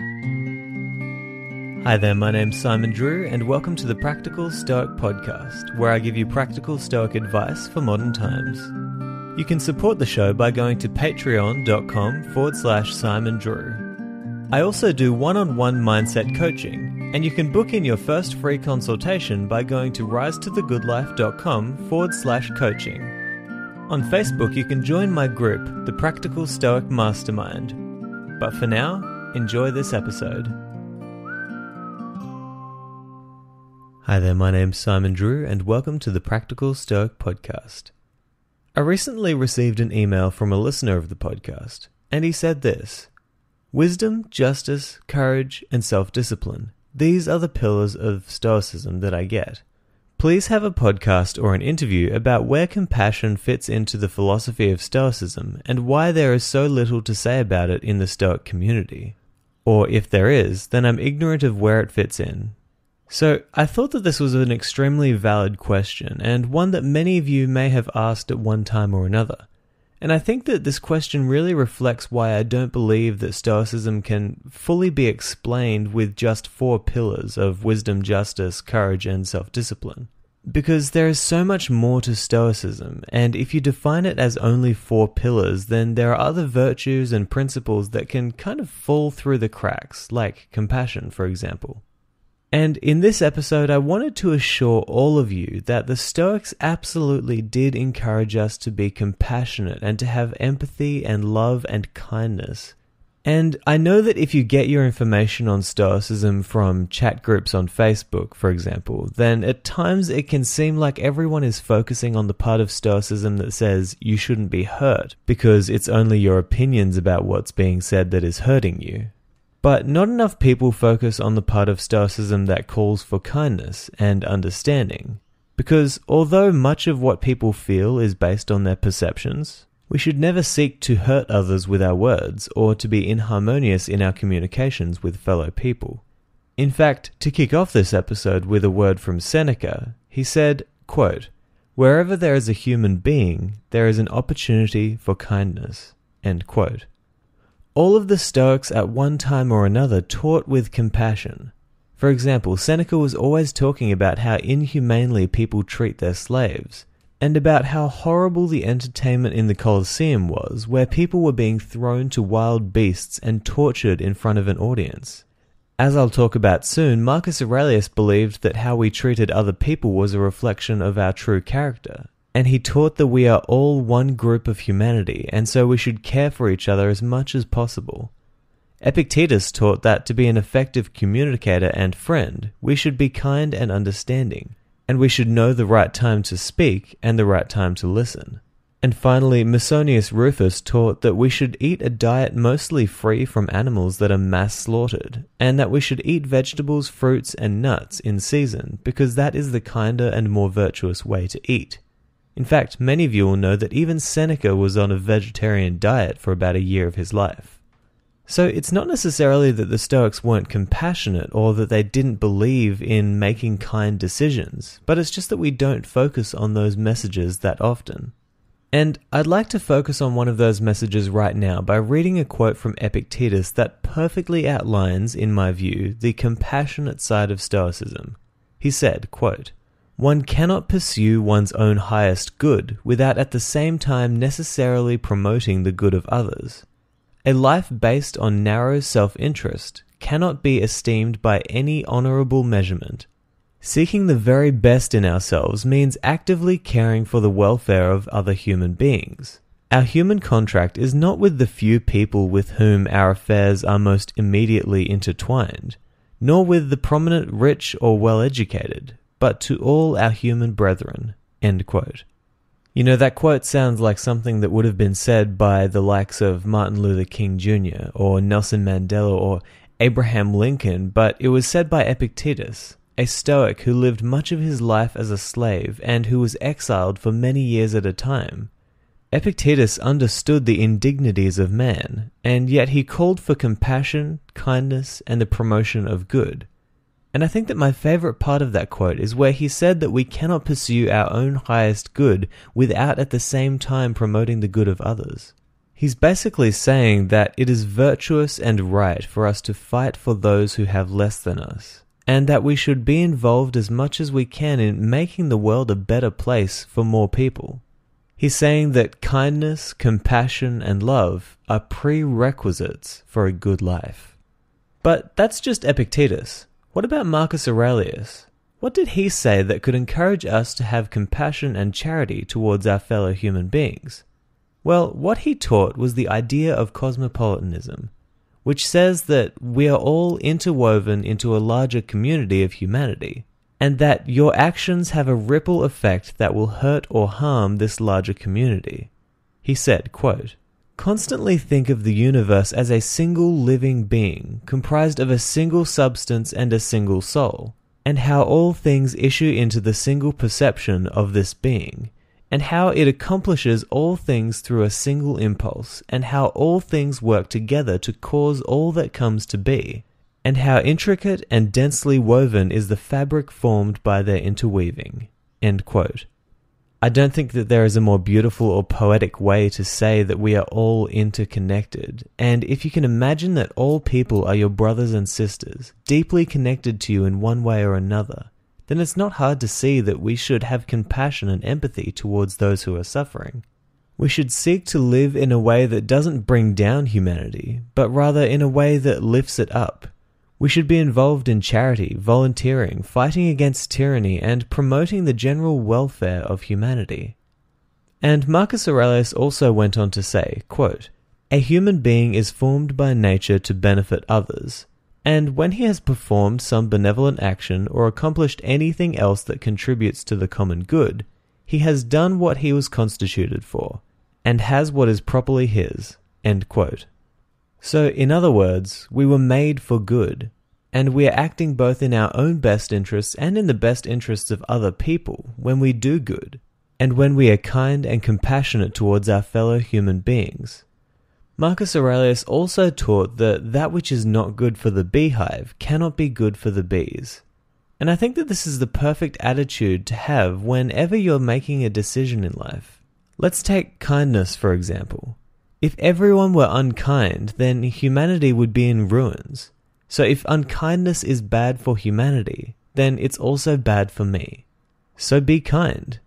Hi there, my name's Simon Drew, and welcome to the Practical Stoic Podcast, where I give you practical Stoic advice for modern times. You can support the show by going to patreon.com forward slash Simon Drew. I also do one on one mindset coaching, and you can book in your first free consultation by going to risetothegoodlife.com forward slash coaching. On Facebook, you can join my group, the Practical Stoic Mastermind. But for now, enjoy this episode. Hi there, my name's Simon Drew, and welcome to the Practical Stoic Podcast. I recently received an email from a listener of the podcast, and he said this Wisdom, justice, courage, and self discipline. These are the pillars of Stoicism that I get. Please have a podcast or an interview about where compassion fits into the philosophy of Stoicism and why there is so little to say about it in the Stoic community. Or if there is, then I'm ignorant of where it fits in. So, I thought that this was an extremely valid question, and one that many of you may have asked at one time or another. And I think that this question really reflects why I don't believe that Stoicism can fully be explained with just four pillars of wisdom, justice, courage, and self discipline. Because there is so much more to Stoicism, and if you define it as only four pillars, then there are other virtues and principles that can kind of fall through the cracks, like compassion, for example. And in this episode, I wanted to assure all of you that the Stoics absolutely did encourage us to be compassionate and to have empathy and love and kindness. And I know that if you get your information on Stoicism from chat groups on Facebook, for example, then at times it can seem like everyone is focusing on the part of Stoicism that says you shouldn't be hurt because it's only your opinions about what's being said that is hurting you. But not enough people focus on the part of Stoicism that calls for kindness and understanding. Because although much of what people feel is based on their perceptions, we should never seek to hurt others with our words or to be inharmonious in our communications with fellow people. In fact, to kick off this episode with a word from Seneca, he said, quote, Wherever there is a human being, there is an opportunity for kindness. End quote. All of the Stoics at one time or another taught with compassion. For example, Seneca was always talking about how inhumanely people treat their slaves, and about how horrible the entertainment in the Colosseum was, where people were being thrown to wild beasts and tortured in front of an audience. As I'll talk about soon, Marcus Aurelius believed that how we treated other people was a reflection of our true character, and he taught that we are all one group of humanity, and so we should care for each other as much as possible. Epictetus taught that to be an effective communicator and friend, we should be kind and understanding, and we should know the right time to speak and the right time to listen. And finally, Musonius Rufus taught that we should eat a diet mostly free from animals that are mass slaughtered, and that we should eat vegetables, fruits, and nuts in season, because that is the kinder and more virtuous way to eat. In fact, many of you will know that even Seneca was on a vegetarian diet for about a year of his life. So it's not necessarily that the Stoics weren't compassionate or that they didn't believe in making kind decisions, but it's just that we don't focus on those messages that often. And I'd like to focus on one of those messages right now by reading a quote from Epictetus that perfectly outlines, in my view, the compassionate side of Stoicism. He said, quote, one cannot pursue one's own highest good without at the same time necessarily promoting the good of others. A life based on narrow self interest cannot be esteemed by any honorable measurement. Seeking the very best in ourselves means actively caring for the welfare of other human beings. Our human contract is not with the few people with whom our affairs are most immediately intertwined, nor with the prominent, rich, or well educated, but to all our human brethren. You know, that quote sounds like something that would have been said by the likes of Martin Luther King Jr., or Nelson Mandela, or Abraham Lincoln, but it was said by Epictetus, a Stoic who lived much of his life as a slave and who was exiled for many years at a time. Epictetus understood the indignities of man, and yet he called for compassion, kindness, and the promotion of good. And I think that my favorite part of that quote is where he said that we cannot pursue our own highest good without at the same time promoting the good of others. He's basically saying that it is virtuous and right for us to fight for those who have less than us, and that we should be involved as much as we can in making the world a better place for more people. He's saying that kindness, compassion, and love are prerequisites for a good life. But that's just Epictetus. What about Marcus Aurelius? What did he say that could encourage us to have compassion and charity towards our fellow human beings? Well, what he taught was the idea of cosmopolitanism, which says that we are all interwoven into a larger community of humanity, and that your actions have a ripple effect that will hurt or harm this larger community. He said, quote, Constantly think of the universe as a single living being comprised of a single substance and a single soul and how all things issue into the single perception of this being, and how it accomplishes all things through a single impulse, and how all things work together to cause all that comes to be, and how intricate and densely woven is the fabric formed by their interweaving. I don't think that there is a more beautiful or poetic way to say that we are all interconnected. And if you can imagine that all people are your brothers and sisters, deeply connected to you in one way or another, then it's not hard to see that we should have compassion and empathy towards those who are suffering. We should seek to live in a way that doesn't bring down humanity, but rather in a way that lifts it up we should be involved in charity, volunteering, fighting against tyranny, and promoting the general welfare of humanity. And Marcus Aurelius also went on to say, quote, A human being is formed by nature to benefit others, and when he has performed some benevolent action or accomplished anything else that contributes to the common good, he has done what he was constituted for, and has what is properly his. So, in other words, we were made for good, and we are acting both in our own best interests and in the best interests of other people when we do good, and when we are kind and compassionate towards our fellow human beings. Marcus Aurelius also taught that that which is not good for the beehive cannot be good for the bees. And I think that this is the perfect attitude to have whenever you're making a decision in life. Let's take kindness, for example. If everyone were unkind, then humanity would be in ruins. So if unkindness is bad for humanity, then it's also bad for me. So be kind.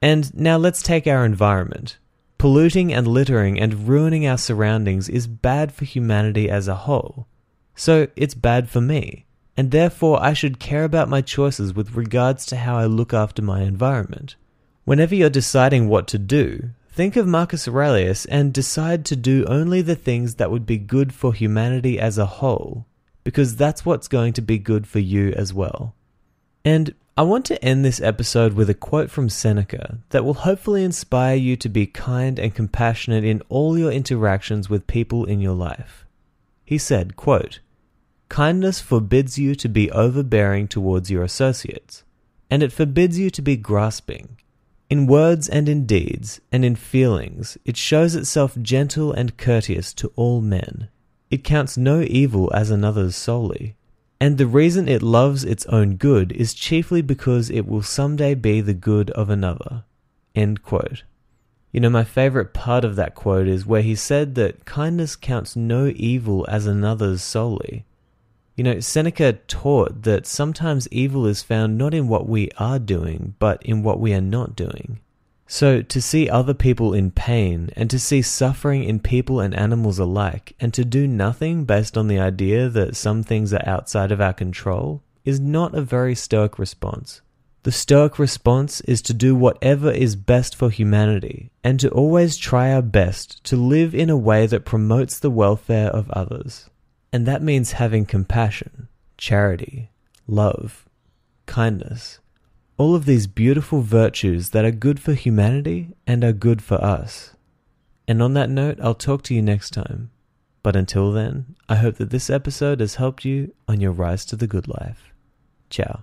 And now let's take our environment. Polluting and littering and ruining our surroundings is bad for humanity as a whole. So it's bad for me. And therefore I should care about my choices with regards to how I look after my environment. Whenever you're deciding what to do, Think of Marcus Aurelius and decide to do only the things that would be good for humanity as a whole, because that's what's going to be good for you as well. And I want to end this episode with a quote from Seneca that will hopefully inspire you to be kind and compassionate in all your interactions with people in your life. He said, quote, Kindness forbids you to be overbearing towards your associates, and it forbids you to be grasping. In words and in deeds, and in feelings, it shows itself gentle and courteous to all men. It counts no evil as another's solely. And the reason it loves its own good is chiefly because it will someday be the good of another. You know, my favorite part of that quote is where he said that kindness counts no evil as another's solely. You know, Seneca taught that sometimes evil is found not in what we are doing, but in what we are not doing. So, to see other people in pain, and to see suffering in people and animals alike, and to do nothing based on the idea that some things are outside of our control, is not a very stoic response. The stoic response is to do whatever is best for humanity, and to always try our best to live in a way that promotes the welfare of others. And that means having compassion, charity, love, kindness, all of these beautiful virtues that are good for humanity and are good for us. And on that note, I'll talk to you next time. But until then, I hope that this episode has helped you on your rise to the good life. Ciao.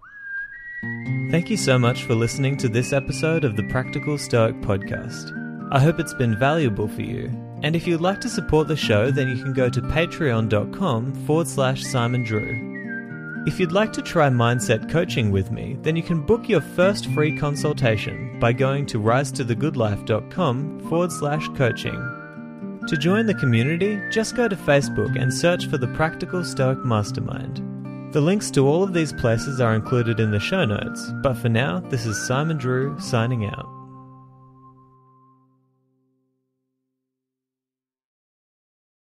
Thank you so much for listening to this episode of the Practical Stoic Podcast. I hope it's been valuable for you. And if you'd like to support the show, then you can go to patreon.com forward slash Simon Drew. If you'd like to try mindset coaching with me, then you can book your first free consultation by going to risetothegoodlife.com forward slash coaching. To join the community, just go to Facebook and search for the Practical Stoic Mastermind. The links to all of these places are included in the show notes, but for now, this is Simon Drew signing out.